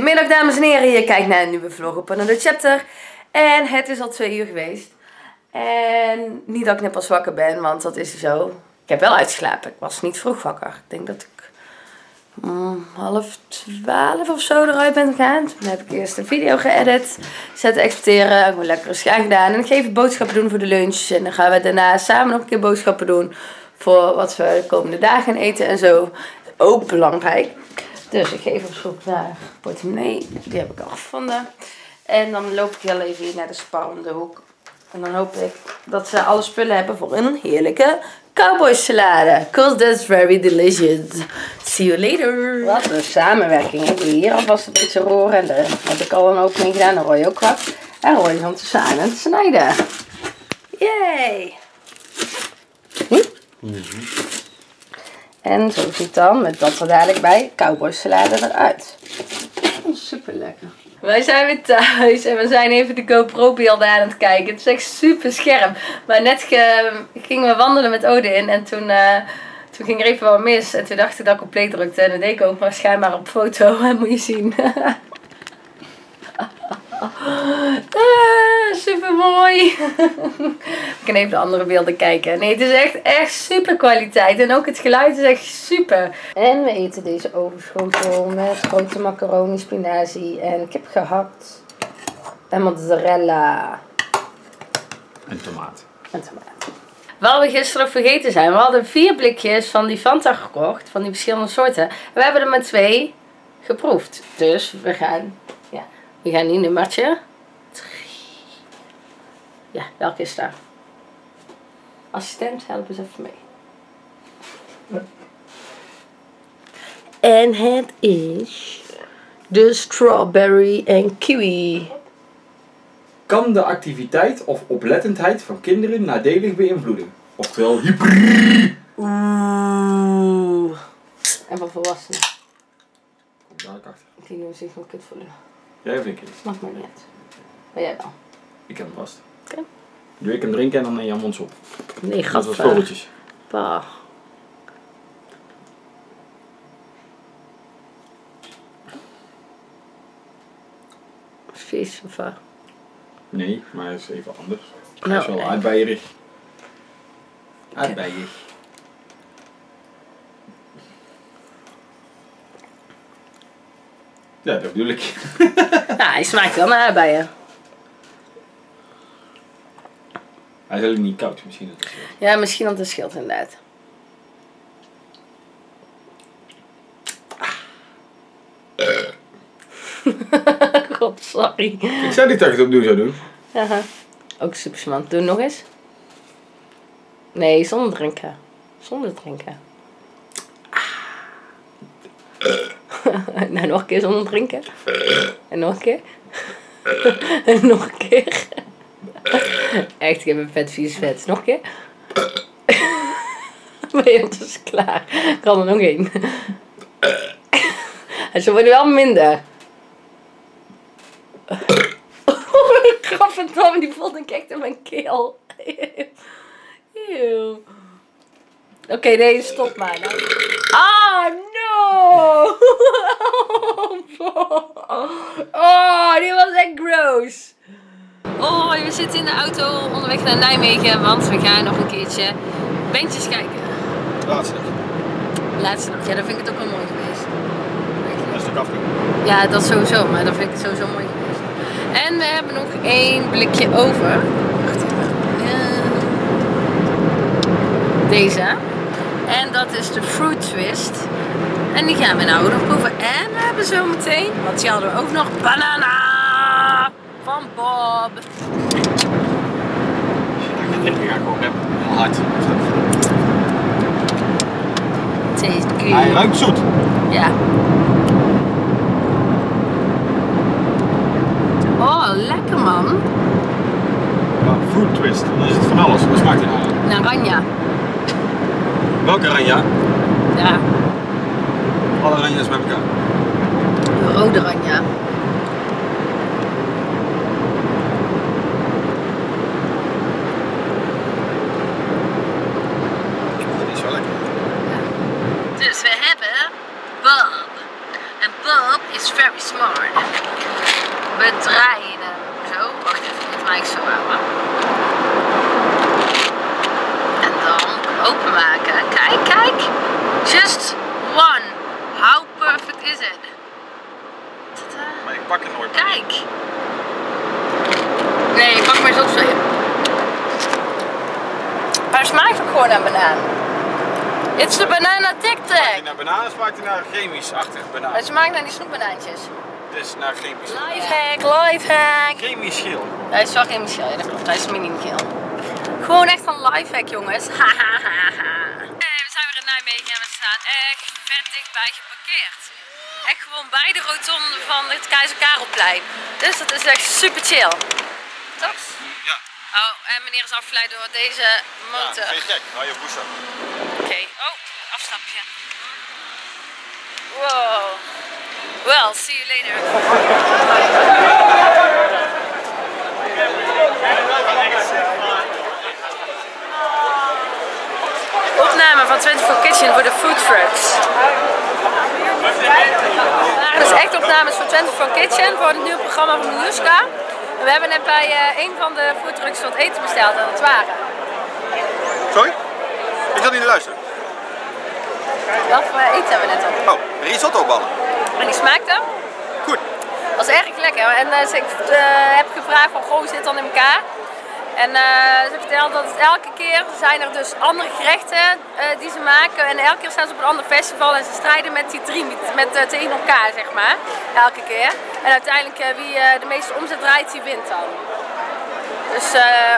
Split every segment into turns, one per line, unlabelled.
Goedemiddag dames en heren, je kijkt naar een nieuwe vlog op Another Chapter. En het is al twee uur geweest. En niet dat ik net pas wakker ben, want dat is zo. Ik heb wel uitgeslapen, ik was niet vroeg wakker. Ik denk dat ik mm, half twaalf of zo eruit ben gegaan. Toen heb ik eerst een video geëdit, zetten exporteren, gewoon lekker rustig gedaan. En ik ga even boodschappen doen voor de lunch. En dan gaan we daarna samen nog een keer boodschappen doen voor wat we de komende dagen eten en zo. Ook belangrijk. Dus ik ga even op zoek naar portemonnee. Die heb ik al gevonden. En dan loop ik heel even hier naar de spar om de hoek. En dan hoop ik dat ze alle spullen hebben voor een heerlijke cowboy salade. Cause that's very delicious. See you later. Wat een samenwerking. Ik doe hier alvast een beetje roeren. En daar heb ik al een opening gedaan. Dan Roy ook wat. En Roy is om te samen te snijden. Yay. Hm? En zo ziet dan, met dat er dadelijk bij, cowboy salade eruit. Super lekker. Wij zijn weer thuis en we zijn even de GoPro beelden aan het kijken. Het is echt super scherp. Maar net ge- gingen we wandelen met Odin en toen, eh, toen ging er even wat mis. En toen dacht ik dat ik op play drukte en dat deed ik ook maar schijnbaar op foto. Moet je zien. Ah, super mooi. ik kan even de andere beelden kijken. Nee, het is echt, echt super kwaliteit. En ook het geluid is echt super. En we eten deze ovenschotel met grote macaroni, spinazie en kip gehakt. En mozzarella
En tomaat.
en tomaat. Wat we gisteren vergeten zijn, we hadden vier blikjes van die Fanta gekocht, van die verschillende soorten. En we hebben er maar twee geproefd. Dus we gaan, ja, we gaan nu nummertje. Ja, welke is daar? Assistent, help eens even mee. En het is de strawberry en kiwi.
Kan de activiteit of oplettendheid van kinderen nadelig beïnvloeden? Oftewel hyper.
Oeh. En van volwassenen.
Daar ik achter.
Die nu zich nog kut voelen.
Jij of ik?
Maakt maar niet uit. Maar jij wel.
Ik heb hem vast.
Oké.
Doe ik hem drinken en dan in jouw mond op.
Nee,
Dat was vogeltjes.
Pa. Vies of wat?
Nee, maar hij is even anders. Hij
Nou,
is wel
nee.
aardbeierig. Aardbeierig. Ja, dat bedoel ik.
Ja, hij smaakt wel naar aardbeien.
Hij is alleen niet koud, misschien. Dat is het.
Ja, misschien dat het scheelt inderdaad. God, sorry.
Ik zei niet dat ik het opnieuw zou doen.
Haha. Ook super smant. Doe nog eens. Nee, zonder drinken. Zonder drinken. nou, nog een keer zonder drinken. En nog een keer. en nog een keer. Echt, ik heb een vet vies vet. Nog een keer. ben je dus klaar? Kan er nog één. en ze worden wel minder. Godverdomme, die voelde ik echt in mijn keel. Eeuw. Oké, nee, stop maar. Nou. Ah, no! Oh, die was echt gross. We zitten in de auto onderweg naar Nijmegen, want we gaan nog een keertje bandjes kijken.
Laatste.
Laatste nog, ja, dat vind ik het ook wel mooi geweest.
Dat is de kafke.
Ja, dat sowieso, maar dat vind ik het sowieso mooi geweest. En we hebben nog één blikje over. Wacht even. Deze. En dat is de Fruit Twist. En die gaan we nou nog proeven. En we hebben zo meteen, want die hadden we ook nog, banana van Bob.
Ik ga gewoon hebben. Heel hard. Hij ruikt zoet.
Ja. Oh, lekker man.
Ja, fruit twist. Dan is het van alles. Wat smaakt het nou?
Naranja.
Welke ranja?
Ja,
Alle ranja's bij elkaar.
rode ranja.
Die is wel lekker.
Dus we hebben Bob. En Bob is very smart. on. We draaien hem. Zo, wacht even, het maak ik zo houden. En dan openmaken. Kijk, kijk. Just one. How perfect is it?
Maar ik pak het nooit.
Kijk. Nee, ik pak maar zo. Maar het smaakt ook gewoon naar banaan. It's the banana tic tac.
Naar bananen smaakt hij naar chemisch-achtig banaan.
Het smaakt naar die snoepbanaantjes.
Het is naar chemisch.
Lifehack, lifehack.
Chemisch geel.
Hij is wel Michel, ja, dat klopt. Hij is miniem geel. Gewoon echt een lifehack, jongens. Hahaha. Geparkeerd. Echt gewoon bij de rotonde van het Keizer Karelplein. Dus dat is echt super chill. Toch?
Ja.
Oh, en meneer is afgeleid door deze motor.
geen gek. Hou je boes
Oké. Oh, afstapje. Wow. Well, see you later. Opname van 24 Kitchen voor de food trucks. Het waren dus echt 24 Kitchen voor het nieuwe programma van Miljuska. We hebben net bij eh, een van de food trucks wat eten besteld en dat waren.
Sorry? Ik zat niet te luisteren.
Wat voor eten hebben we net op?
Oh, risotto ballen.
En die smaakte?
Goed.
was erg lekker. En ze, ik eh, heb gevraagd van, goh, hoe zit het dan in elkaar? En eh, ze vertelde dat het elke keer zijn er dus andere gerechten eh, die ze maken. En elke keer staan ze op een ander festival en ze strijden met die drie, met, eh, tegen elkaar, zeg maar. Elke keer. En uiteindelijk wie de meeste omzet draait, die wint dan. Dus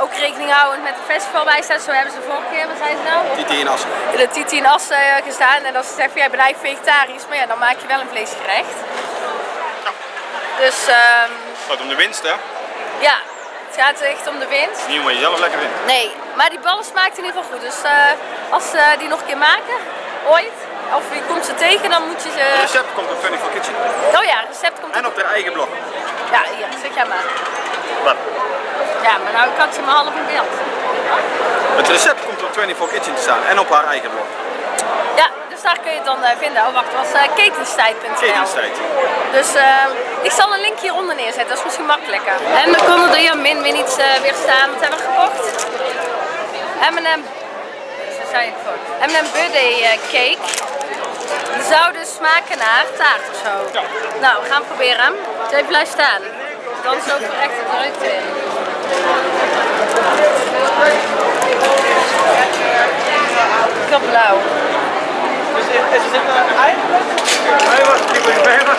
ook rekening houdend met het festivalbijstand. Zo hebben ze vorige keer, wat zei ze nou?
Titi in Assen.
in de Titi in Assen gestaan. En als ze zegt van jij bent eigenlijk vegetarisch, maar ja, dan maak je wel een vleesgerecht. Dus ehm,
gaat om de winst, hè?
ja, het gaat echt om de winst.
Niet omdat je zelf lekker vindt.
Nee, maar die ballen smaakt in ieder geval goed. Dus eh, als ze die nog een keer maken, ooit, of je komt ze tegen, dan moet je
Het
ze...
recept komt op 24 Kitchen.
Oh ja, het recept komt...
En op haar eigen blog.
Ja, hier, zeg jij maar.
Wat?
Ja, maar nou ik had je maar half in beeld.
Het recept komt op 24 Kitchen te staan en op haar eigen blog.
Dus daar kun je het dan eh, vinden. Oh wacht, was uh, ketenstijd.nl.
Ketenstijd.
Dus eh, ik zal een link hieronder neerzetten, dat is misschien makkelijker. En we konden er hier min min iets eh, weerstaan. Wat hebben we gekocht? M&M. Zo. M&M birthday eh, cake. Die zou dus smaken naar taart of zo. Nou, we gaan proberen. Zal je blijven staan? Dan is ook echt het drukte in. Ik heb blauw. Maar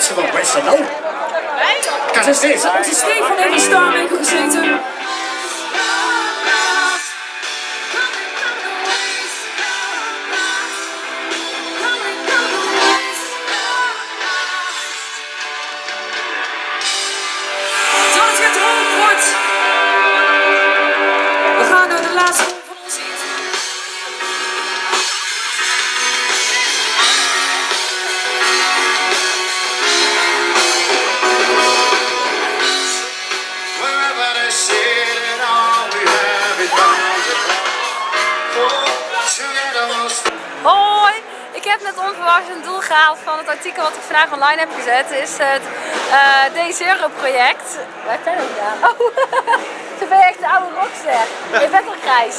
mensen van, is? Kan ze steeds.
De steek van Eddie Starmaker gezeten.
Ik onverwachts een doel gehaald van het artikel wat ik vandaag online heb gezet. Het is het eh D0 project. Waar heb jij dat gedaan? Oh, ze ben echt de oude rockster. Je bent al grijs.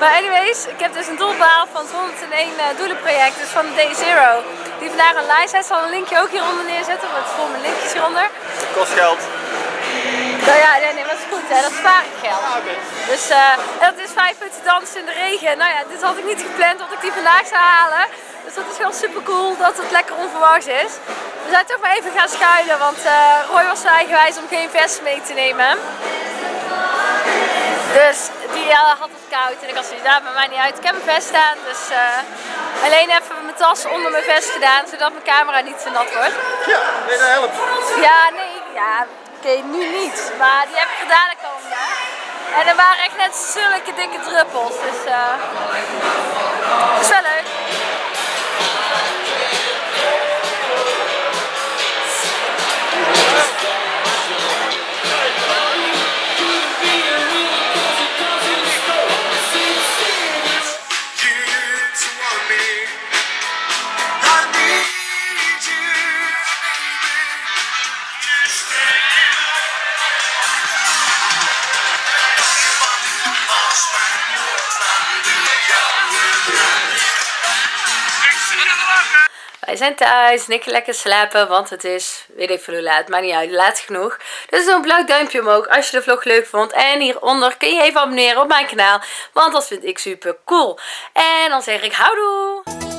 Maar anyways, ik heb dus een doel behaald van het 101 eh, doelenproject, dus van de D0. Die vandaag online. Ik zal een linkje ook hieronder neerzetten, want het vol mijn linkjes hieronder.
Kost geld.
Nou ja, nee, nee, dat is goed hè, dat is geld. Dus eh, dat is vijf minuten dansen in de regen. Nou ja, dit had ik niet gepland dat ik die vandaag zou halen. Dus dat is wel super cool dat het lekker onverwachts is. We zijn toch maar even gaan schuilen, want eh, Roy was zo eigenwijs om geen vest mee te nemen. Dus die eh, had het koud en ik had zoiets, daar bij mij niet uit. Ik heb mijn vest aan, dus eh, alleen even mijn tas onder mijn vest gedaan, zodat mijn camera niet zo nat wordt.
Ja, nee, dat helpt.
Ja, nee, ja, oké, nu niet. Maar die heb ik gedaan de komende. En er waren echt net zulke dikke druppels, dus eh is wel leuk. Zijn thuis, niks lekker slapen, want het is, weet ik veel hoe laat, maakt niet uit, laat genoeg. Dus doe een blauw duimpje omhoog als je de vlog leuk vond. En hieronder kun je even abonneren op mijn kanaal, want dat vind ik super cool. En dan zeg ik houdoe!